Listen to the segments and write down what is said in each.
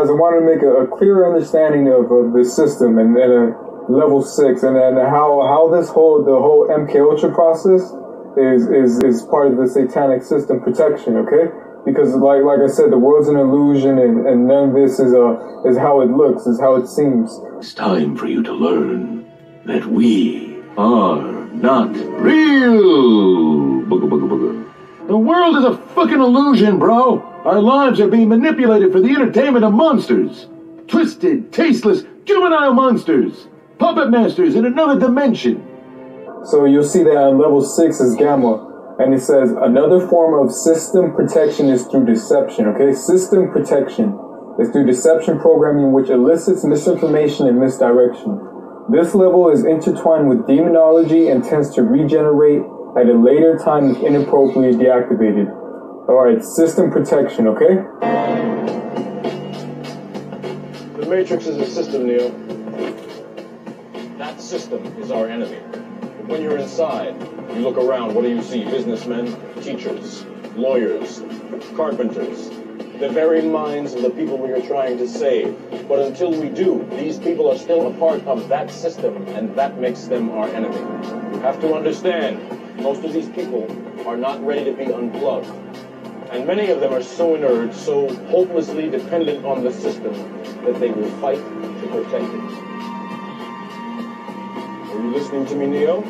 As I wanted to make a, a clear understanding of, of the system and, and a level six, and then how how this whole the whole MK Ultra process is is is part of the satanic system protection. Okay, because like like I said, the world's an illusion, and, and none of this is uh is how it looks, is how it seems. It's time for you to learn that we are not real. Booga booga booga. The world is a fucking illusion, bro. Our lives are being manipulated for the entertainment of monsters. Twisted, tasteless, juvenile monsters. Puppet masters in another dimension. So you'll see that on level six is gamma. And it says another form of system protection is through deception. Okay, system protection is through deception programming, which elicits misinformation and misdirection. This level is intertwined with demonology and tends to regenerate at a later time if inappropriately deactivated. Alright, system protection, okay? The Matrix is a system, Neo. That system is our enemy. But when you're inside, you look around, what do you see? Businessmen, teachers, lawyers, carpenters, the very minds of the people we are trying to save. But until we do, these people are still a part of that system, and that makes them our enemy. You have to understand, most of these people are not ready to be unplugged. And many of them are so inert, so hopelessly dependent on the system, that they will fight to protect it. Were you listening to me, Neo?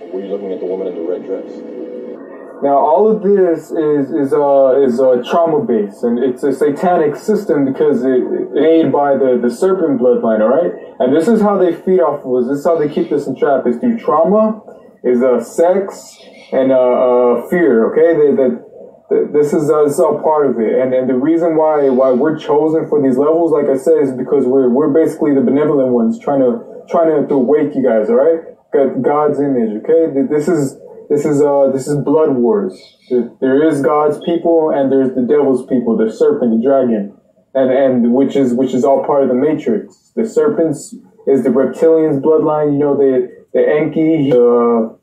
Or were you looking at the woman in the red dress? Now, all of this is is uh, is uh, trauma based, and it's a satanic system because it, it made by the, the serpent bloodline. All right, and this is how they feed off of us. This is how they keep us in trap. Is through trauma, is uh, sex, and uh, fear. Okay, they, that this is uh, this is all part of it, and and the reason why why we're chosen for these levels, like I said, is because we're we're basically the benevolent ones trying to trying to, to wake you guys. All right, God's image. Okay, this is this is uh this is blood wars. There is God's people and there's the devil's people, the serpent, the dragon, and and which is which is all part of the matrix. The serpents is the reptilians bloodline. You know the the Enki, the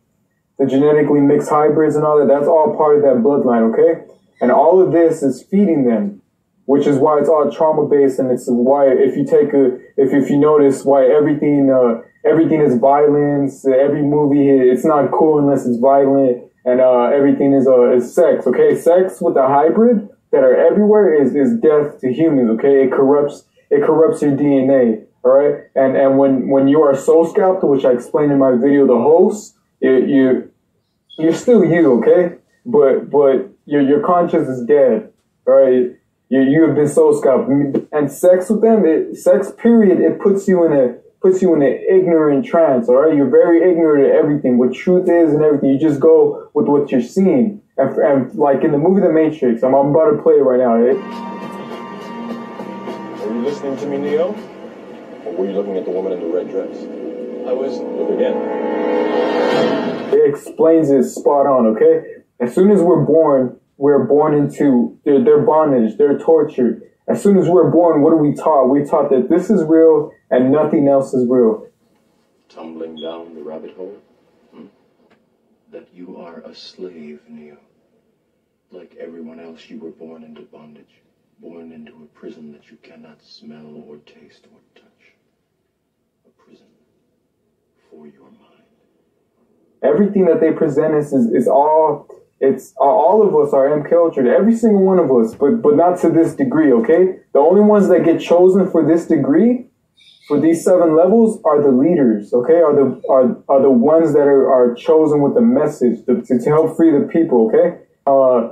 the genetically mixed hybrids and all that. That's all part of that bloodline. Okay, and all of this is feeding them, which is why it's all trauma based, and it's why if you take a if if you notice why everything. uh everything is violence. Every movie, it's not cool unless it's violent, and uh, everything is uh, is sex. Okay, sex with a hybrid that are everywhere is is death to humans. Okay, it corrupts it corrupts your DNA. All right, and and when when you are soul scalped, which I explained in my video, the host, it, you you're still you. Okay, but but your your conscience is dead. Right. You, you have been soul scalped and sex with them, it, sex period, it puts you in a, puts you in an ignorant trance, all right? You're very ignorant of everything, what truth is and everything. You just go with what you're seeing. And, and like in the movie The Matrix, I'm, I'm about to play it right now. It, Were you listening to me, Neo? Were you looking at the woman in the red dress? I was. Look again. It explains it spot on, okay? As soon as we're born, we're born into their, their bondage, they're tortured. As soon as we're born, what are we taught? We're taught that this is real and nothing else is real. Tumbling down the rabbit hole? Hmm? That you are a slave, Neo. Like everyone else, you were born into bondage, born into a prison that you cannot smell or taste or touch. A prison for your mind. Everything that they present us is, is all it's all of us are M cultured, every single one of us, but but not to this degree, okay? The only ones that get chosen for this degree for these seven levels are the leaders, okay? Are the are, are the ones that are, are chosen with the message to, to help free the people, okay? Uh,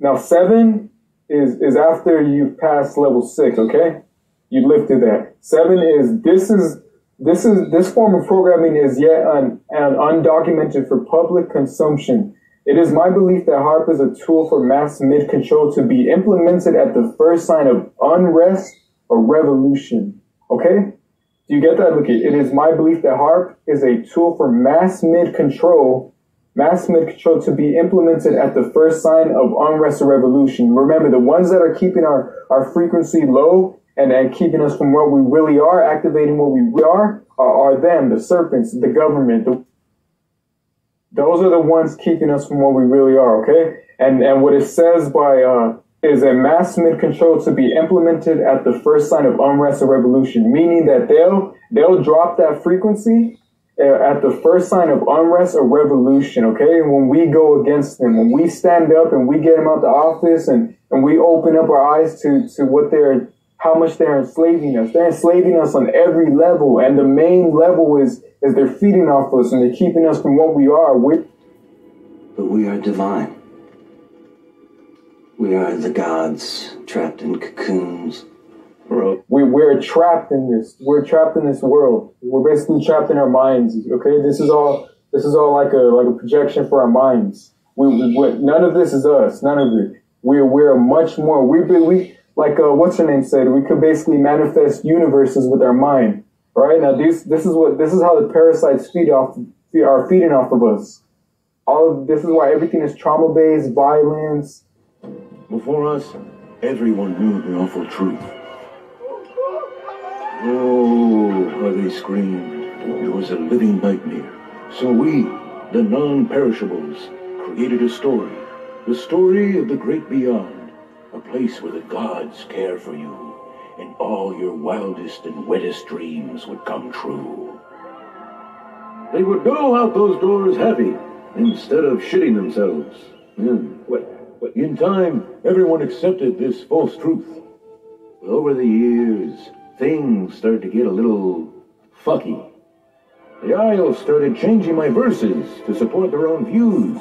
now seven is is after you've passed level six, okay? You lifted that. Seven is this is this is this form of programming is yet un, un, undocumented for public consumption. It is my belief that HAARP is a tool for mass mid control to be implemented at the first sign of unrest or revolution. Okay? Do you get that? Look, it is my belief that HAARP is a tool for mass mid control, mass mid control to be implemented at the first sign of unrest or revolution. Remember, the ones that are keeping our, our frequency low and, and keeping us from what we really are, activating what we are, are, are them, the serpents, the government. The, those are the ones keeping us from what we really are, okay? And and what it says by uh is a mass mid control to be implemented at the first sign of unrest or revolution, meaning that they'll they'll drop that frequency uh, at the first sign of unrest or revolution. Okay, when we go against them, when we stand up and we get them out the office and and we open up our eyes to to what they're how much they're enslaving us. They're enslaving us on every level, and the main level is is they're feeding off us and they're keeping us from what we are. we but we are divine. We are the gods trapped in cocoons. We, we're trapped in this. We're trapped in this world. We're basically trapped in our minds. Okay, this is all. This is all like a like a projection for our minds. We, we none of this is us. None of it. We're we're much more. We we like uh, what's her name said. We could basically manifest universes with our mind. Right now, this this is what this is how the parasites feed off are feeding off of us. All of this is why everything is trauma based, violence before us, everyone knew the awful truth. Oh, how they screamed. It was a living nightmare. So we, the non-perishables, created a story. The story of the great beyond. A place where the gods care for you, and all your wildest and wettest dreams would come true. They would blow out those doors heavy, instead of shitting themselves. Mm, what? But in time, everyone accepted this false truth. But over the years, things started to get a little fucky. The Isles started changing my verses to support their own views.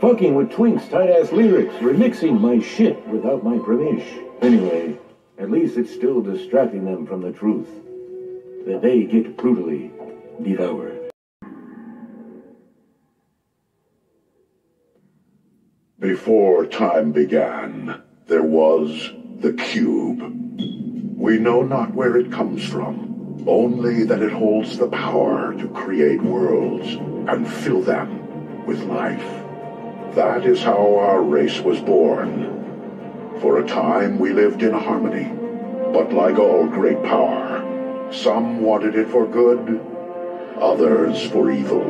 Fucking with Twink's tight-ass lyrics, remixing my shit without my permission. Anyway, at least it's still distracting them from the truth. That they get brutally devoured. Before time began, there was the cube. We know not where it comes from, only that it holds the power to create worlds and fill them with life. That is how our race was born. For a time we lived in harmony, but like all great power, some wanted it for good, others for evil.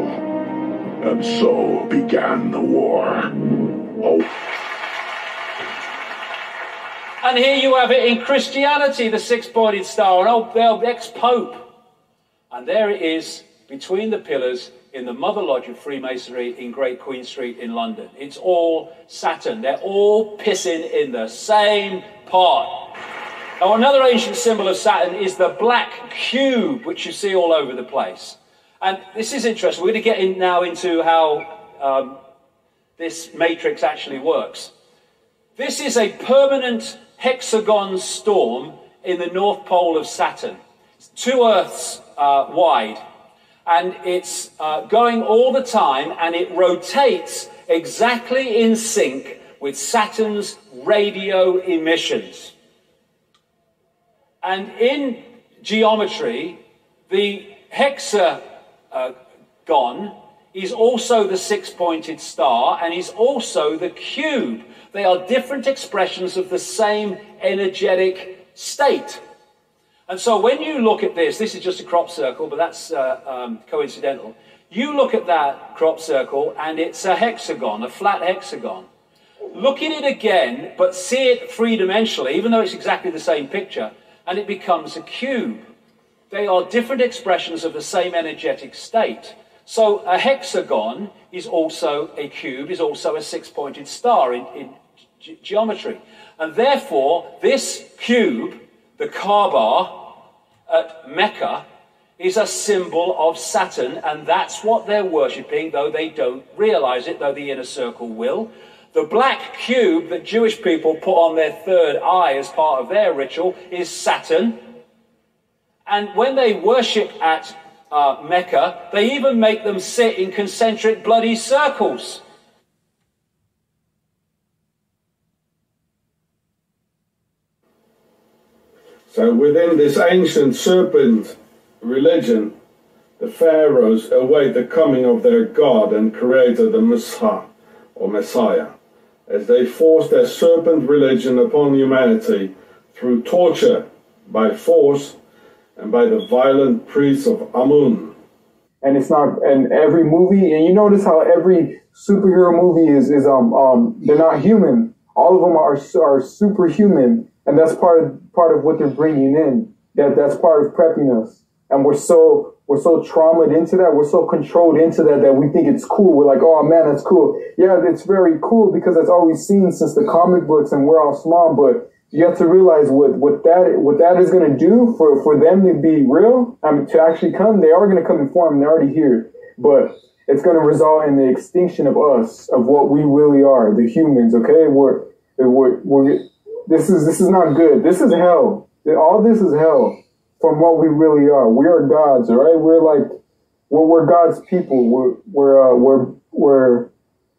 And so began the war. Oh. And here you have it in Christianity, the six-pointed star, an old, oh, old ex-pope. And there it is between the pillars in the Mother Lodge of Freemasonry in Great Queen Street in London. It's all Saturn. They're all pissing in the same pot. Now, another ancient symbol of Saturn is the black cube, which you see all over the place. And this is interesting. We're going to get in now into how um, this matrix actually works. This is a permanent hexagon storm in the north pole of Saturn. It's two Earths uh, wide. And it's uh, going all the time and it rotates exactly in sync with Saturn's radio emissions. And in geometry, the hexagon is also the six pointed star and is also the cube. They are different expressions of the same energetic state. And so when you look at this, this is just a crop circle, but that's uh, um, coincidental. You look at that crop circle and it's a hexagon, a flat hexagon. Look at it again, but see it three dimensionally, even though it's exactly the same picture, and it becomes a cube. They are different expressions of the same energetic state. So a hexagon is also a cube, is also a six-pointed star in, in ge- geometry. And therefore, this cube, the Kaaba at Mecca, is a symbol of Saturn, and that's what they're worshipping, though they don't realize it, though the inner circle will. The black cube that Jewish people put on their third eye as part of their ritual is Saturn. And when they worship at uh, Mecca, they even make them sit in concentric bloody circles. So within this ancient serpent religion, the pharaohs await the coming of their god and creator, the Messiah, or Messiah, as they force their serpent religion upon humanity through torture, by force, and by the violent priests of Amun. And it's not, and every movie, and you notice how every superhero movie is, is um, um, they're not human. All of them are are superhuman, and that's part of, part of what they're bringing in. That that's part of prepping us, and we're so we're so traumatized into that. We're so controlled into that that we think it's cool. We're like, oh man, that's cool. Yeah, it's very cool because that's all we've seen since the comic books, and we're all small. But you have to realize what what that what that is going to do for for them to be real. I mean, to actually come, they are going to come in form. They're already here, but it's going to result in the extinction of us, of what we really are, the humans. Okay, we're we're, we're this is this is not good. This is hell. All this is hell from what we really are. We are gods, right? We're like we're, we're God's people. We're we're uh, we're we're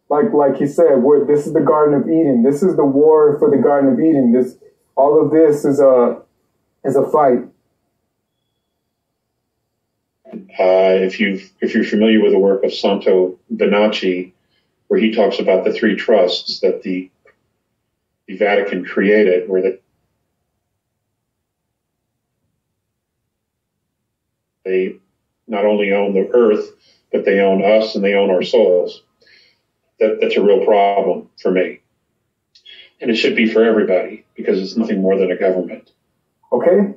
like like he said. We're this is the Garden of Eden. This is the war for the Garden of Eden. This all of this is a is a fight. Uh, if you if you're familiar with the work of Santo Bonacci, where he talks about the three trusts that the the Vatican created, where the they not only own the earth, but they own us and they own our souls. That, that's a real problem for me. And it should be for everybody because it's nothing more than a government. Okay?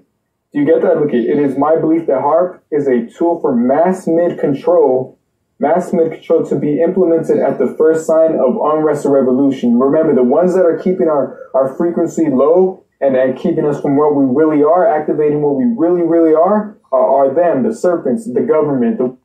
Do you get that? Look, it is my belief that HAARP is a tool for mass mid control, mass mid control to be implemented at the first sign of unrest or revolution. Remember, the ones that are keeping our, our frequency low and, and keeping us from what we really are, activating what we really, really are, are, are them, the serpents, the government, the